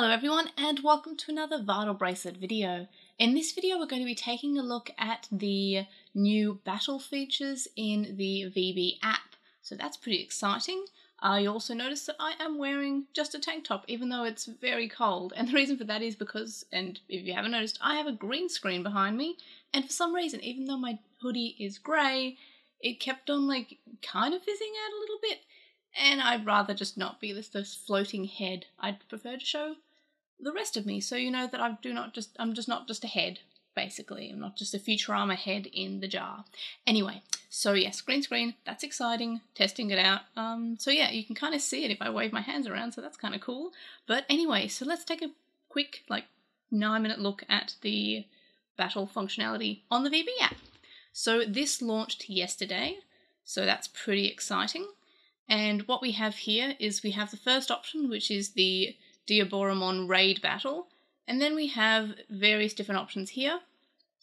Hello everyone and welcome to another Vital Bracelet video. In this video we're going to be taking a look at the new battle features in the VB app. So that's pretty exciting. Uh, you also notice that I am wearing just a tank top even though it's very cold and the reason for that is because, and if you haven't noticed, I have a green screen behind me and for some reason even though my hoodie is grey, it kept on like kind of fizzing out a little bit and I'd rather just not be this, this floating head. I'd prefer to show the rest of me, so you know that I do not just I'm just not just a head, basically. I'm not just a Futurama head in the jar. Anyway, so yes, green screen, that's exciting, testing it out. Um, so yeah, you can kind of see it if I wave my hands around, so that's kind of cool. But anyway, so let's take a quick, like, nine minute look at the battle functionality on the VB app. So this launched yesterday, so that's pretty exciting. And what we have here is we have the first option, which is the Diaboromon raid battle, and then we have various different options here.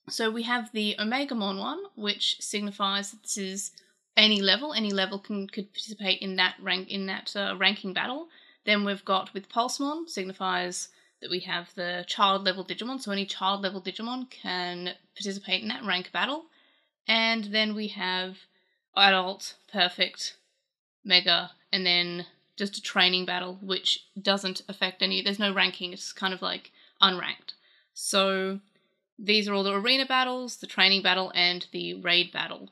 So we have the Omegamon one, which signifies that this is any level, any level can could participate in that rank in that uh, ranking battle. Then we've got with Pulsemon, signifies that we have the child level Digimon, so any child level Digimon can participate in that rank battle. And then we have adult, perfect, mega, and then just a training battle, which doesn't affect any. There's no ranking. It's kind of like unranked. So these are all the arena battles, the training battle, and the raid battle.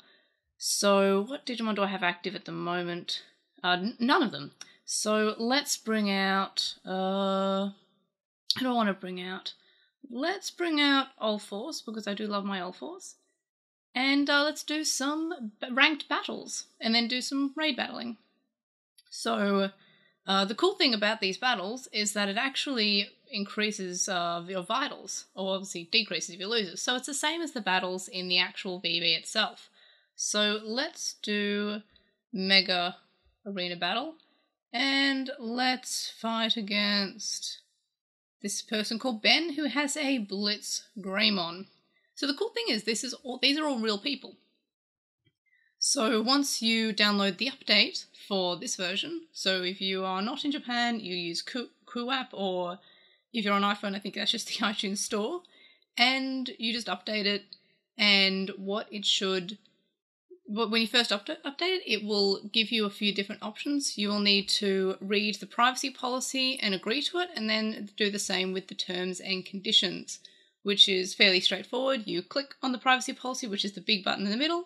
So what Digimon do I have active at the moment? Uh, n- none of them. So let's bring out. Uh, I don't want to bring out. Let's bring out Ulforce because I do love my Ulforce. And uh, let's do some ranked battles and then do some raid battling. So, uh, the cool thing about these battles is that it actually increases uh, your vitals, or obviously decreases your losers. So it's the same as the battles in the actual VB itself. So let's do Mega Arena Battle, and let's fight against this person called Ben who has a Blitz Greymon. So the cool thing is this is all these are all real people. So once you download the update for this version, so if you are not in Japan, you use QooApp, or if you're on iPhone, I think that's just the iTunes Store, and you just update it. And what it should, but when you first update it, it will give you a few different options. You will need to read the privacy policy and agree to it, and then do the same with the terms and conditions, which is fairly straightforward. You click on the privacy policy, which is the big button in the middle,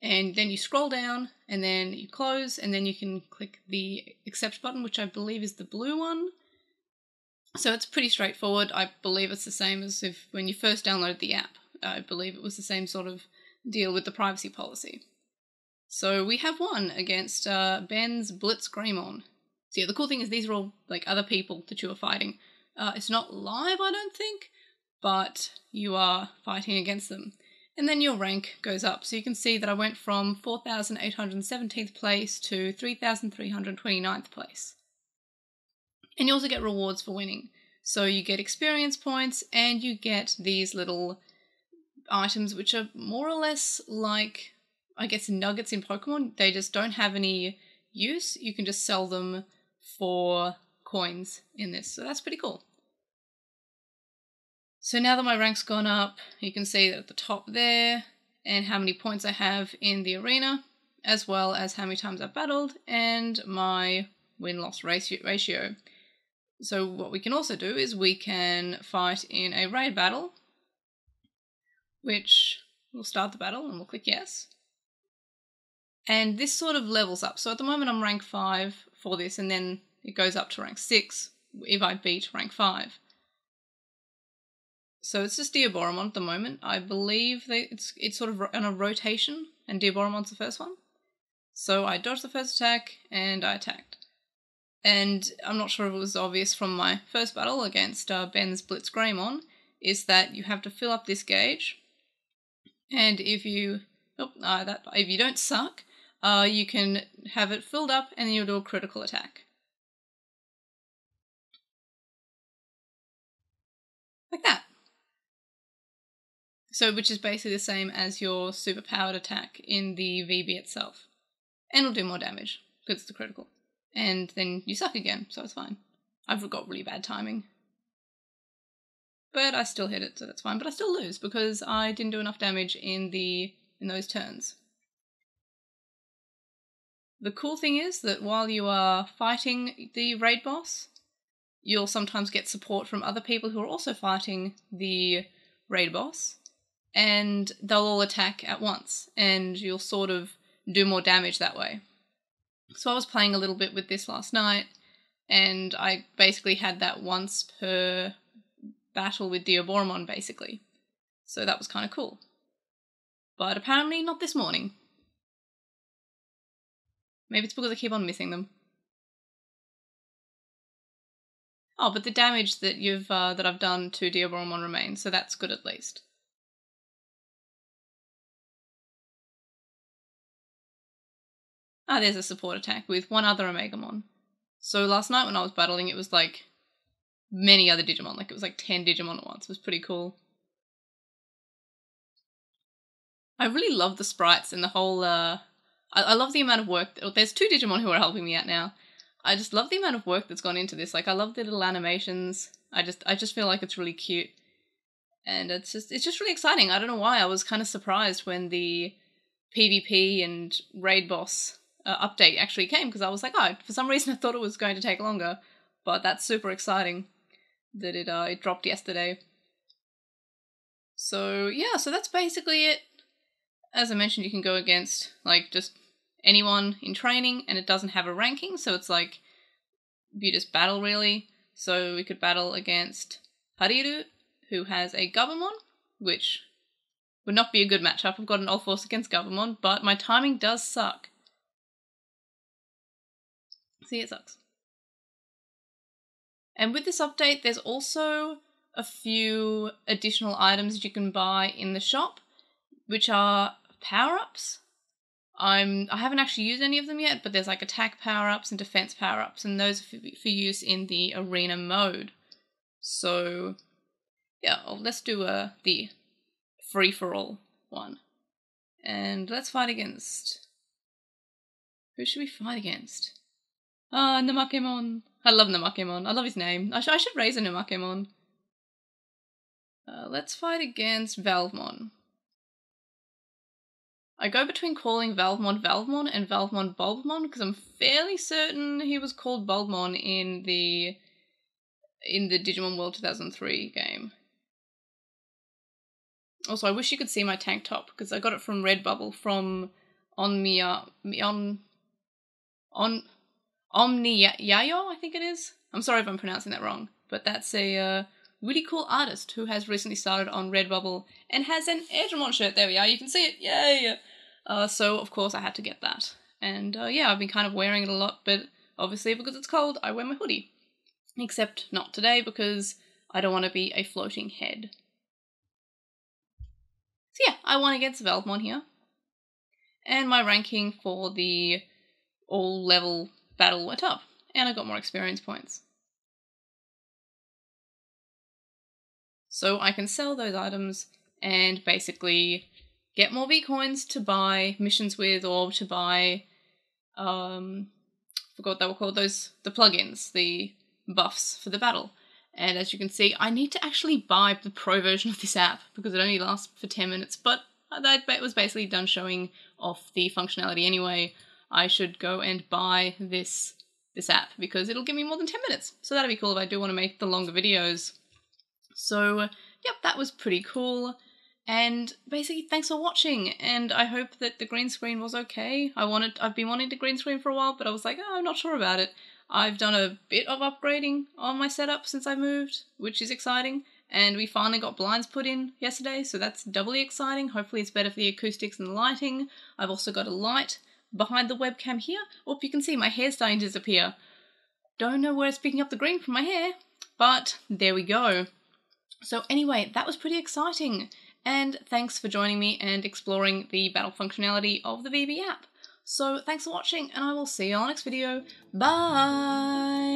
and then you scroll down and then you close and then you can click the accept button which i believe is the blue one. So it's pretty straightforward. I believe it's the same as if when you first downloaded the app i believe it was the same sort of deal with the privacy policy. So we have one against uh, ben's blitz greymon. So yeah the cool thing is these are all like other people that you are fighting. Uh, it's not live i don't think but you are fighting against them and then your rank goes up. So you can see that I went from 4,817th place to 3,329th place. And you also get rewards for winning. So you get experience points and you get these little items which are more or less like, I guess, nuggets in Pokemon. They just don't have any use. You can just sell them for coins in this. So that's pretty cool. So now that my rank's gone up, you can see that at the top there, and how many points I have in the arena, as well as how many times I've battled, and my win-loss ratio. So what we can also do is we can fight in a raid battle, which we'll start the battle and we'll click yes. And this sort of levels up. So at the moment I'm rank 5 for this, and then it goes up to rank 6 if I beat rank 5. So it's just Diaboromon at the moment. I believe that it's it's sort of on a rotation, and Diaboromon's the first one. So I dodged the first attack and I attacked. And I'm not sure if it was obvious from my first battle against uh, Ben's Blitz Greymon, is that you have to fill up this gauge, and if you oh, uh, that if you don't suck, uh, you can have it filled up and then you'll do a critical attack. Like that. So, which is basically the same as your superpowered attack in the VB itself. And it'll do more damage, because it's the critical. And then you suck again, so it's fine. I've got really bad timing. But I still hit it, so that's fine. But I still lose because I didn't do enough damage in the in those turns. The cool thing is that while you are fighting the raid boss, you'll sometimes get support from other people who are also fighting the raid boss, and they'll all attack at once, and you'll sort of do more damage that way. So I was playing a little bit with this last night, and I basically had that once per battle with Diaboromon, basically. So that was kind of cool. But apparently not this morning. Maybe it's because I keep on missing them. Oh, but the damage that you've uh, that I've done to Diaboromon remains, so that's good at least. Ah, there's a support attack with one other Omegamon. So last night when I was battling, it was like many other Digimon. Like it was like 10 Digimon at once. It was pretty cool. I really love the sprites and the whole, uh, I, I love the amount of work. There's two Digimon who are helping me out now. I just love the amount of work that's gone into this. Like I love the little animations. I just, I just feel like it's really cute. And it's just, it's just really exciting. I don't know why. I was kind of surprised when the PvP and raid boss uh, update actually came because I was like, oh, for some reason I thought it was going to take longer, but that's super exciting that it uh, it dropped yesterday. So yeah, so that's basically it. As I mentioned, you can go against like just anyone in training, and it doesn't have a ranking, so it's like you just battle really. So we could battle against Hariru, who has a Gabumon, which would not be a good matchup. I've got an Ulforce against Gabumon, but my timing does suck. See, it sucks. And with this update, there's also a few additional items that you can buy in the shop, which are power-ups. I'm I haven't actually used any of them yet, but there's like attack power-ups and defense power-ups, and those are for, for use in the arena mode. So, yeah, well, let's do uh, the free-for-all one. And let's fight against... Who should we fight against? Ah, Namakemon. I love Namakemon. I love his name. I, sh- I should raise a Namakemon. Uh, let's fight against Valvemon. I go between calling Valvemon Valvemon and Valvemon Bulbmon because I'm fairly certain he was called Bulbmon in the in the Digimon World 2003 game. Also, I wish you could see my tank top because I got it from Redbubble from on me on on Omni Yayo, I think it is. I'm sorry if I'm pronouncing that wrong, but that's a uh, really cool artist who has recently started on Redbubble and has an Edgemon shirt. There we are, you can see it. Yay! Uh, so, of course, I had to get that. And uh, yeah, I've been kind of wearing it a lot, but obviously, because it's cold, I wear my hoodie. Except not today because I don't want to be a floating head. So yeah, I won against Valvemon here. And my ranking for the all level battle went up, and I got more experience points. So I can sell those items and basically get more V coins to buy missions with or to buy um forgot what they were called those the plugins, the buffs for the battle. And as you can see, I need to actually buy the pro version of this app because it only lasts for 10 minutes, but that was basically done showing off the functionality anyway. I should go and buy this this app because it'll give me more than 10 minutes. So that'd be cool if I do want to make the longer videos. So, yep, that was pretty cool. And basically, thanks for watching. And I hope that the green screen was okay. I wanted, I've been wanting to green screen for a while, but I was like, oh, I'm not sure about it. I've done a bit of upgrading on my setup since I moved, which is exciting. And we finally got blinds put in yesterday, so that's doubly exciting. Hopefully, it's better for the acoustics and the lighting. I've also got a light behind the webcam here. Oop, you can see my hair starting to disappear. Don't know where it's picking up the green from my hair, but there we go. So anyway, that was pretty exciting. And thanks for joining me and exploring the battle functionality of the VB app. So thanks for watching, and I will see you on the next video. Bye!